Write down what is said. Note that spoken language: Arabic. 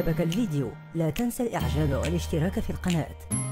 أعجبك الفيديو. لا تنسى الإعجاب والاشتراك في القناة.